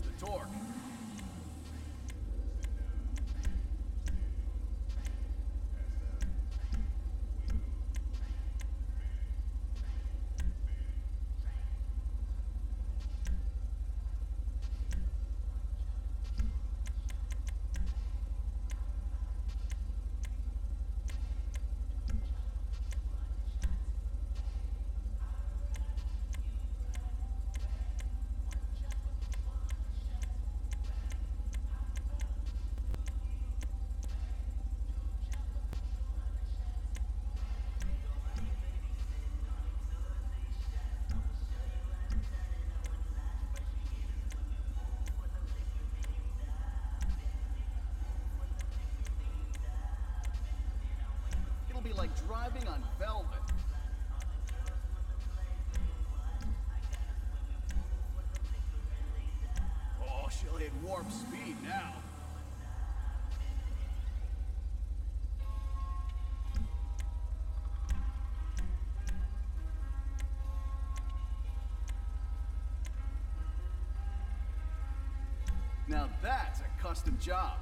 the torque. Like driving on velvet. Oh, she'll hit warp speed now. Now that's a custom job.